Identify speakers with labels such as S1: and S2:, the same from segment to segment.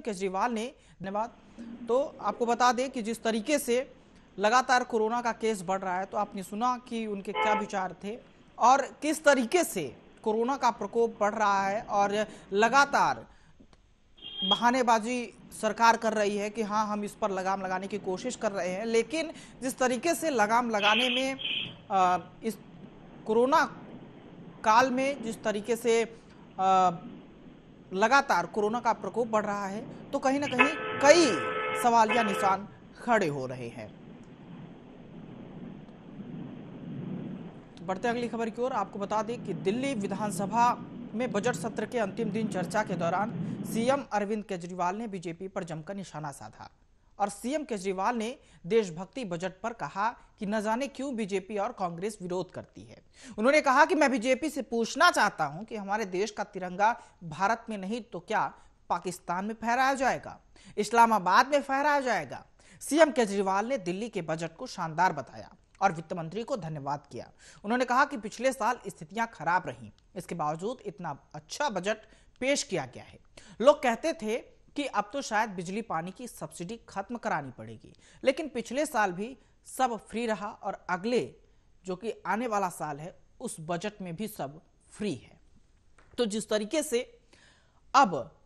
S1: केजरीवाल ने धन्यवाद। तो आपको बता दें कि जिस तरीके से लगातार कोरोना का केस बढ़ रहा है तो आपने सुना कि उनके क्या विचार थे और किस तरीके से कोरोना का प्रकोप बढ़ रहा है और लगातार बहानेबाजी सरकार कर रही है कि हाँ हम इस पर लगाम लगाने की कोशिश कर रहे हैं। लेकिन जिस तरीके से लगाम लगाने में आ, इस कोरोना काल में जिस तरीके से आ, लगातार कोरोना का प्रकोप बढ़ रहा है तो कहीं ना कहीं कई सवालिया निशान खड़े हो रहे हैं। तो बढ़ते अगली खबर की ओर। आपको बता दें कि दिल्ली विधानसभा में बजट सत्र के अंतिम दिन चर्चा के दौरान सीएम अरविंद केजरीवाल ने बीजेपी पर जमकर निशाना साधा। और सीएम केजरीवाल ने देशभक्ति बजट पर कहा कि न जाने क्यों बीजेपी और कांग्रेस विरोध करती है। उन्होंने कहा कि मैं बीजेपी से पूछना चाहता हूँ कि हमारे देश का तिरंगा भारत में नहीं तो क्या पाकिस्तान में फहराया जाएगा? इस्लामाबाद में फहराया जाएगा? सीएम केजरीवाल ने दिल्ली के बजट को शानदार बताया और वित्त मंत्री को धन्यवाद किया। उन्होंने कहा कि पिछले साल स्थितियाँ खराब रहीं। इसके बावजूद इतना अच्छा बजट पेश किया गया है। लोग कहते थे कि अब तो शायद बिजली पानी की सब्सिडी खत्म करानी पड़ेगी। लेकिन पिछले साल भी सब फ्री रहा और अगले, जो कि आने वाला साल है, उस बजट में भी सब फ्री है। तो जिस तरीके से अब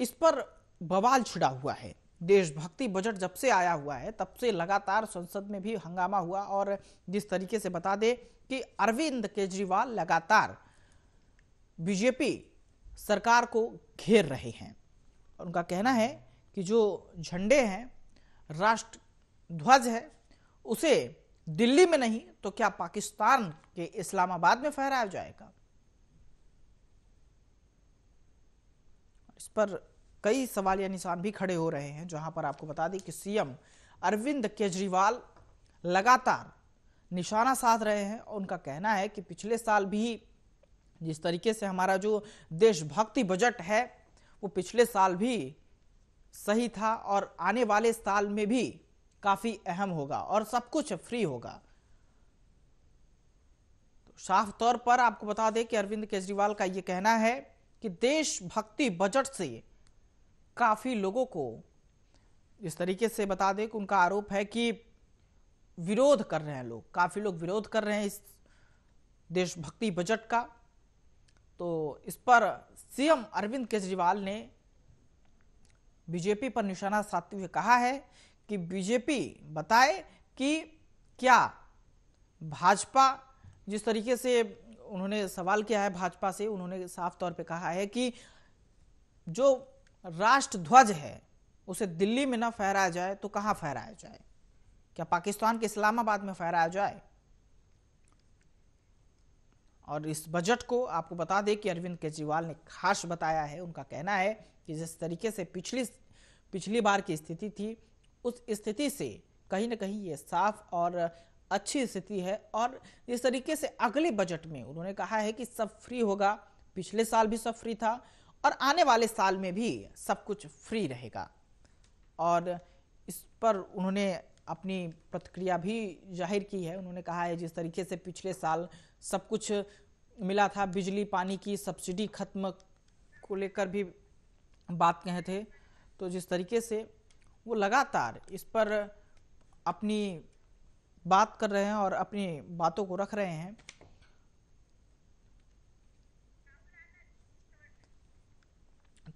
S1: इस पर बवाल छिड़ा हुआ है, देशभक्ति बजट जब से आया हुआ है, तब से लगातार संसद में भी हंगामा हुआ और जिस तरीके से बता दे कि अरविंद केजरीवाल लगातार बीजेपी सरकार को घेर रहे हैं। उनका कहना है कि जो झंडे हैं राष्ट्र ध्वज है, उसे दिल्ली में नहीं तो क्या पाकिस्तान के इस्लामाबाद में फहराया जाएगा? इस पर कई सवाल या निशान भी खड़े हो रहे हैं, जहाँ पर आपको बता दें कि सीएम अरविंद केजरीवाल लगातार निशाना साध रहे हैं और उनका कहना है कि पिछले साल भी जिस तरीके से हमारा जो देशभक्ति बजट है वो पिछले साल भी सही था और आने वाले साल में भी काफ़ी अहम होगा और सब कुछ फ्री होगा। तो साफ़ तौर पर आपको बता दें कि अरविंद केजरीवाल का यह कहना है कि देशभक्ति बजट से काफ़ी लोगों को इस तरीके से बता दें कि उनका आरोप है कि विरोध कर रहे हैं लोग, काफ़ी लोग विरोध कर रहे हैं इस देशभक्ति बजट का। तो इस पर सीएम अरविंद केजरीवाल ने बीजेपी पर निशाना साधते हुए कहा है कि बीजेपी बताए कि क्या भाजपा, जिस तरीके से उन्होंने सवाल किया है भाजपा से, उन्होंने साफ़ तौर पे कहा है कि जो राष्ट्र ध्वज है, उसे दिल्ली में ना फहराया जाए तो कहाँ फहराया जाए? क्या पाकिस्तान के इस्लामाबाद में फहराया जाए? और इस बजट को आपको बता दें कि अरविंद केजरीवाल ने खास बताया है, उनका कहना है कि जिस तरीके से पिछली पिछली बार की स्थिति थी, उस स्थिति से कहीं ना कहीं ये साफ़ और अच्छी स्थिति है और इस तरीके से अगले बजट में उन्होंने कहा है कि सब फ्री होगा, पिछले साल भी सब फ्री था और आने वाले साल में भी सब कुछ फ्री रहेगा। और इस पर उन्होंने अपनी प्रतिक्रिया भी ज़ाहिर की है, उन्होंने कहा है जिस तरीके से पिछले साल सब कुछ मिला था। बिजली, पानी की सब्सिडी खत्म को लेकर भी बात कहे थे। तो जिस तरीके से वो लगातार इस पर अपनी बात कर रहे हैं और अपनी बातों को रख रहे हैं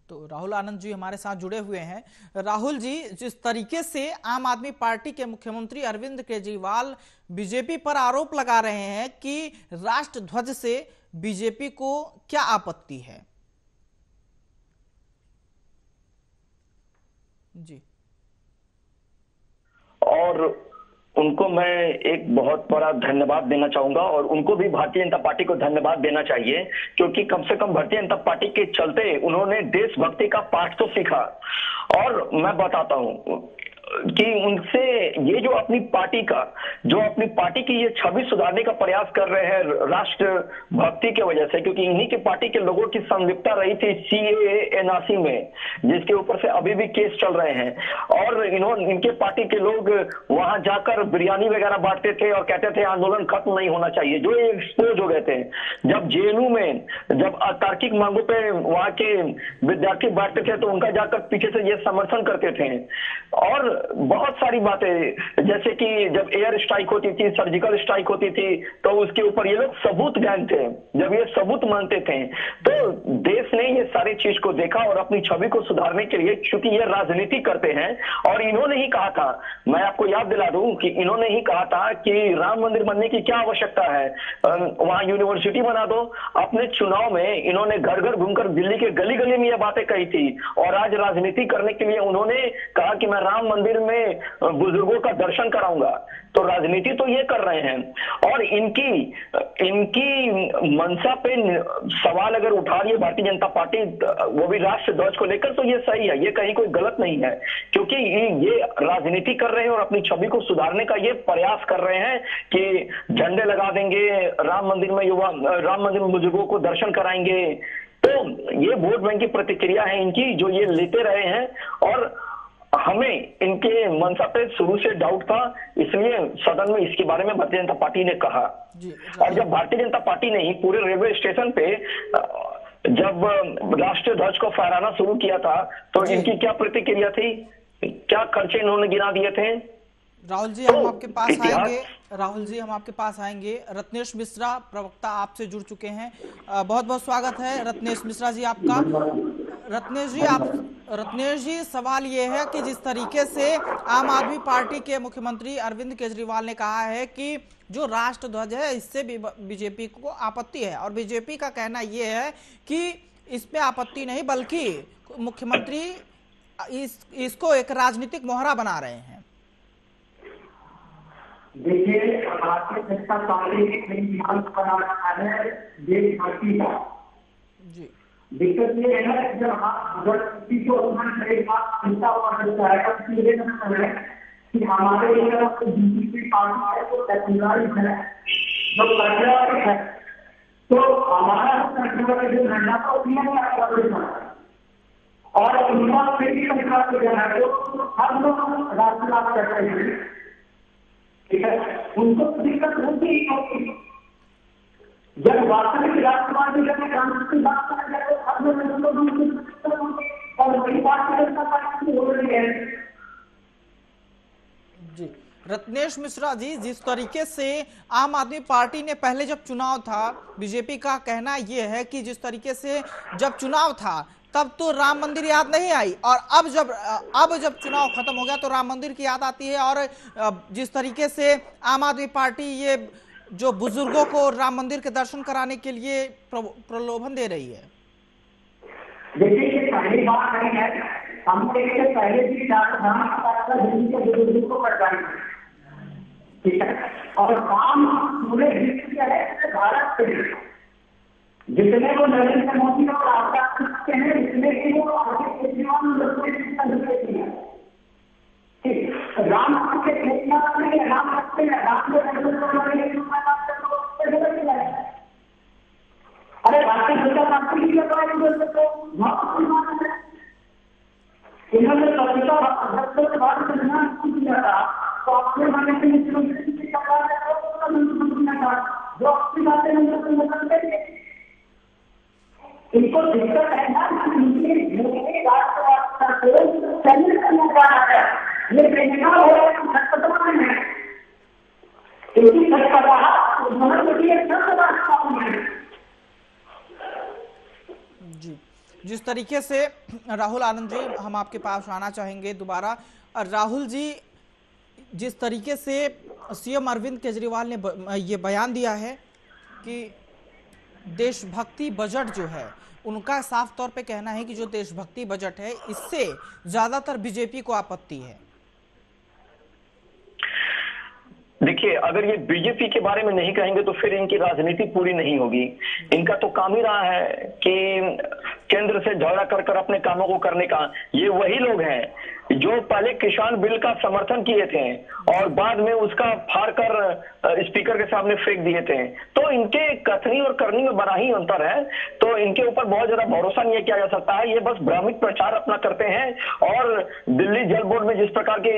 S1: तो राहुल आनंद जी हमारे साथ जुड़े हुए हैं। राहुल जी, जिस तरीके से आम आदमी पार्टी के मुख्यमंत्री अरविंद केजरीवाल बीजेपी पर आरोप लगा रहे हैं कि राष्ट्र ध्वज से बीजेपी को क्या आपत्ति है? जी।
S2: और उनको मैं एक बहुत बड़ा धन्यवाद देना चाहूँगा और उनको भी भारतीय जनता पार्टी को धन्यवाद देना चाहिए, क्योंकि कम से कम भारतीय जनता पार्टी के चलते उन्होंने देशभक्ति का पाठ तो सीखा। और मैं बताता हूँ कि उनसे ये जो अपनी पार्टी का, जो अपनी पार्टी की ये छवि सुधारने का प्रयास कर रहे हैं राष्ट्र भक्ति के वजह से, क्योंकि इन्हीं के पार्टी के लोगों की संलिप्तता रही थी सी एनआरसी में, जिसके ऊपर से अभी भी केस चल रहे हैं। और इन्होंने, इनके पार्टी के लोग वहाँ जाकर बिरयानी वगैरह बांटते थे और कहते थे, आंदोलन खत्म नहीं होना चाहिए। जो ये एक्सपोज हो गए थे। जब जेएनयू में, जब तार्किक मांगों पर वहाँ के विद्यार्थी बांटते थे तो उनका जाकर पीछे से ये समर्थन करते थे। और बहुत सारी बातें जैसे कि जब एयर स्ट्राइक होती थी सर्जिकल स्ट्राइक होती थी तो उसके ऊपर ये लोग सबूत थे जब ये सबूत मानते थे तो देश ने ये सारी चीज़ को देखा और अपनी छवि को सुधारने के लिए, चूँकि ये राजनीति करते हैं, और इन्होंने ही कहा था, मैं आपको याद दिला दूँ कि इन्होंने ही कहा था कि राम मंदिर बनने की क्या आवश्यकता है। वहाँ यूनिवर्सिटी बना दो। अपने चुनाव में इन्होंने घर घर घूमकर दिल्ली के गली गली में ये बातें कही थी, और आज राजनीति करने के लिए उन्होंने कहा कि मैं राम मंदिर में बुज़ुर्गों का दर्शन कराऊँगा। तो राजनीति तो ये कर रहे हैं। और इनकी इनकी मनसा पे सवाल अगर उठा रही है भारतीय जनता पार्टी, वो भी राष्ट्र ध्वज को लेकर तो ये सही है। ये कहीं कोई गलत नहीं है। क्योंकि ये राजनीति कर रहे हैं और अपनी छवि को सुधारने का ये प्रयास कर रहे हैं कि झंडे लगा देंगे, राम मंदिर में युवा, राम मंदिर में बुज़ुर्गों को दर्शन कराएँगे। तो ये वोट बैंक की प्रतिक्रिया है इनकी, जो ये लेते रहे हैं। और हमें इनके मनसा पे शुरू से डाउट था इसलिए सदन में इसके बारे में भारतीय जनता पार्टी ने कहा। और जब भारतीय जनता पार्टी ने ही पूरे रेलवे स्टेशन पे जब राष्ट्रीय ध्वज को फहराना शुरू किया था तो इनकी क्या प्रतिक्रिया थी? क्या खर्चे इन्होंने गिना दिए थे?
S1: राहुल जी हम तो आपके पास आएँगे। राहुल जी हम आपके पास आएँगे। रत्नेश मिश्रा प्रवक्ता आपसे जुड़ चुके हैं। बहुत बहुत स्वागत है। रत्नेश मिश्रा जी आपका। रत्नेश जी, आप रत्नेश जी, सवाल ये है कि जिस तरीके से आम आदमी पार्टी के मुख्यमंत्री अरविंद केजरीवाल ने कहा है कि जो राष्ट्र ध्वज है, इससे बीजेपी को आपत्ति है। और बीजेपी का कहना ये है कि इस पे आपत्ति नहीं, बल्कि मुख्यमंत्री इस, इसको एक राजनीतिक मोहरा बना रहे हैं।
S3: देखिए, भारतीय जनता पार्टी बना रहा है, देशभक्ति का। दिक्कत ये है ना जब हम अगर किसी को एक बात, चिंता करना चाहेगा तो ये ना है, कि हमारे तरफ़ बीजेपी पार्टी है तो सेकुलरिस्ट है, जो सेकुलरिस्ट है तो हमारा सेकुलर जो झंडा था, उसमें क्या कर और उनका भी संख्या को जाना तो हम लोग राष्ट्रवाद कर रहे हैं। ठीक है? उनको तो दिक्कत होती ही। जब वास्तविक राष्ट्रवाद में जब कांग्रेस की बात करें जाए तो हम और वही बात हो रही है।
S1: जी। रत्नेश मिश्रा जी, जिस तरीके से आम आदमी पार्टी ने पहले जब चुनाव था, बीजेपी का कहना यह है कि जिस तरीके से जब चुनाव था, तब तो राम मंदिर याद नहीं आई और अब जब अब जब चुनाव खत्म हो गया तो राम मंदिर की याद आती है और जिस तरीके से आम आदमी पार्टी ये जो बुज़ुर्गों को राम मंदिर के दर्शन कराने के लिए प्रलोभन दे रही है?
S3: देखिए पहली बात नहीं है, हम पहले भी बुज़ुर्गों को और काम पूरे भारत के जितने वो नरेंद्र मोदी को प्राप्त करते हैं, इतने ही वो आगे राम के नहीं राम रखते हैं राम के अरे भारतीय जनता पार्टी की इन्होंने स्वच्छता अध्यक्ष के बाद निर्माण किया था तो अपने माने के मुख्यमंत्री जो अपनी बातें इनको दिक्कत है ना कि राष्ट्रवाद करना चाह रहा है ये बेकार हो रहा है खटपटवा में क्योंकि खटपटाहा
S1: जी। जिस तरीके से राहुल आनंद जी, हम आपके पास आना चाहेंगे दोबारा। राहुल जी, जिस तरीके से सीएम अरविंद केजरीवाल ने ये बयान दिया है कि देशभक्ति बजट जो है, उनका साफ़ तौर पे कहना है कि जो देशभक्ति बजट है, इससे ज़्यादातर बीजेपी को आपत्ति है।
S2: देखिए, अगर ये बीजेपी के बारे में नहीं कहेंगे तो फिर इनकी राजनीति पूरी नहीं होगी। इनका तो काम ही रहा है कि केंद्र से झगड़ा कर कर अपने कामों को करने का। ये वही लोग हैं जो पहले किसान बिल का समर्थन किए थे और बाद में उसका फाड़ कर स्पीकर के सामने फेंक दिए थे। तो इनके कथनी और करनी में बड़ा ही अंतर है। तो इनके ऊपर बहुत ज़्यादा भरोसा नहीं किया जा सकता है। ये बस भ्रामिक प्रचार अपना करते हैं और दिल्ली जल बोर्ड में जिस प्रकार की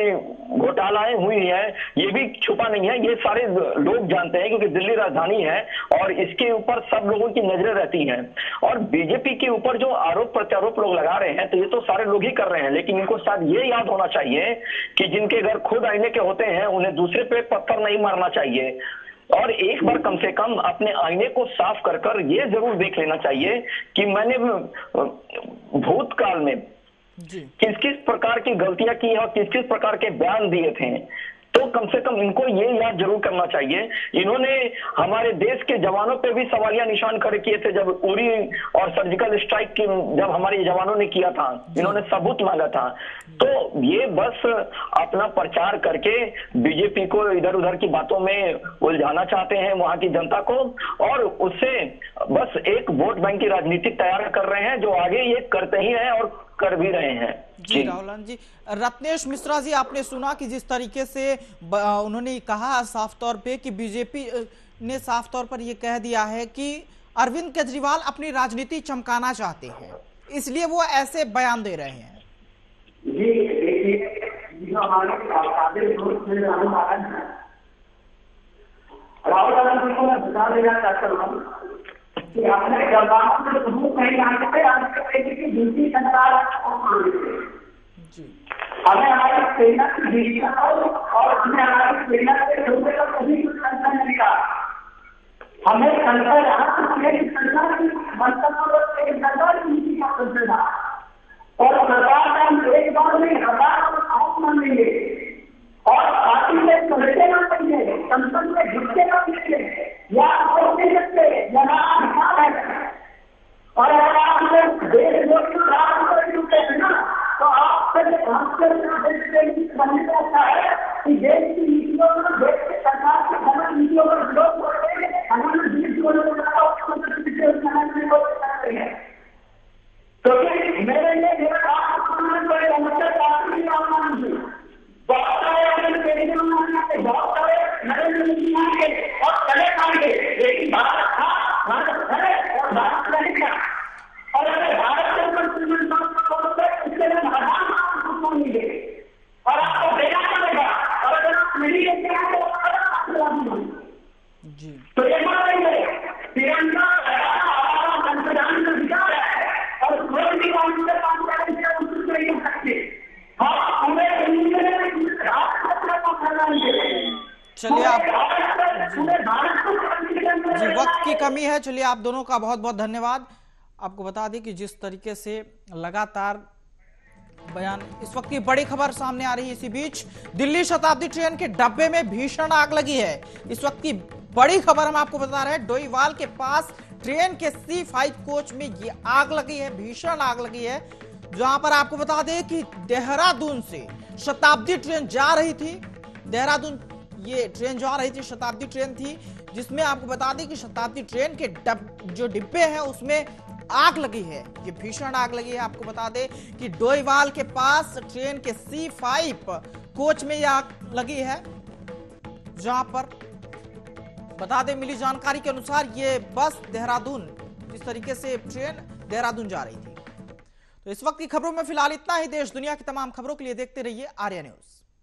S2: घोटालाएँ हुई है, ये भी छुपा नहीं है। ये सारे लोग जानते हैं क्योंकि दिल्ली राजधानी है और इसके ऊपर सब लोगों की नज़रें रहती हैं। और बीजेपी के ऊपर जो आरोप प्रत्यारोप लोग लगा रहे हैं तो ये तो सारे लोग ही कर रहे हैं। लेकिन इनको शायद ये याद होना चाहिए कि जिनके घर खुद आईने के होते हैं, उन्हें दूसरे पे पत्थर नहीं मारना चाहिए। और एक बार कम से कम अपने आईने को साफ़ कर कर ये ज़रूर देख लेना चाहिए कि मैंने भूतकाल में किस किस प्रकार की गलतियाँ की और किस किस प्रकार के बयान दिए थे। तो कम से कम इनको ये याद ज़रूर करना चाहिए। इन्होंने हमारे देश के जवानों पे भी सवालिया निशान खड़े किए थे जब उरी और सर्जिकल स्ट्राइक की जब हमारे जवानों ने किया था। इन्होंने सबूत मांगा था। तो ये बस अपना प्रचार करके बीजेपी को इधर उधर की बातों में उलझाना चाहते हैं वहाँ की जनता को और उससे बस एक वोट बैंक की राजनीति तैयार कर रहे हैं, जो आगे ये करते ही हैं और कर भी रहे हैं।
S1: जी। राहुल जी। रत्नेश मिश्रा जी आपने सुना कि जिस तरीके से उन्होंने कहा साफ़ तौर पे कि बीजेपी ने साफ़ तौर पर यह कह दिया है कि अरविंद केजरीवाल अपनी राजनीति चमकाना चाहते हैं। इसलिए वो ऐसे बयान दे रहे हैं।
S3: राहुल गांधी को मैं बता देना चाहता हूँ से दूसरी सरकार हमें हमारी सेना की जीविका और हमें हमारी सेना के लोगों का कभी कुछ संख्या नहीं मिला हमें संख्या यहाँ की संख्या की सरकार की नीति का संशोधन और सरकार का हम एक बार नहीं हज़ार और मान लेंगे। और पार्टी में समझते ना चाहिए संसद में घुसते ना चाहिए या और अगर आप लोग देश कर चुके हैं ना तो आप बनने का है कि देश की नीतियों में देश के सरकार के धर्म नीतियों पर विरोध जी। तो ये मान लेंगे तिरंगा संविधान का अधिकार है और कोई भी कानून से काम उसको नहीं हो सकते।
S1: चलिए आप जी वक्त की कमी है। चलिए आप दोनों का बहुत बहुत धन्यवाद। आपको बता दें कि जिस तरीके से लगातार बयान इस वक्त की बड़ी खबर सामने आ रही है इसी बीच। दिल्ली शताब्दी ट्रेन के डब्बे में भीषण आग लगी है। इस वक्त की बड़ी खबर हम आपको बता रहे हैं, डोईवाल के पास ट्रेन के सी फाइव कोच में ये आग लगी है, भीषण आग लगी है, जहाँ पर आपको बता दें कि देहरादून से शताब्दी ट्रेन जा रही थी। देहरादून, ये ट्रेन जा रही थी, शताब्दी ट्रेन थी, जिसमें आपको बता दें कि शताब्दी ट्रेन के डब, जो डिब्बे हैं, उसमें आग लगी है। ये भीषण आग लगी है, आपको बता दें कि डोईवाल के पास ट्रेन के सी फाइव कोच में यह आग लगी है, जहाँ पर बता दें, मिली जानकारी के अनुसार ये बस देहरादून, जिस तरीके से ट्रेन देहरादून जा रही थी। तो इस वक्त की खबरों में फ़िलहाल इतना ही। देश दुनिया की तमाम खबरों के लिए देखते रहिए आर्या न्यूज़।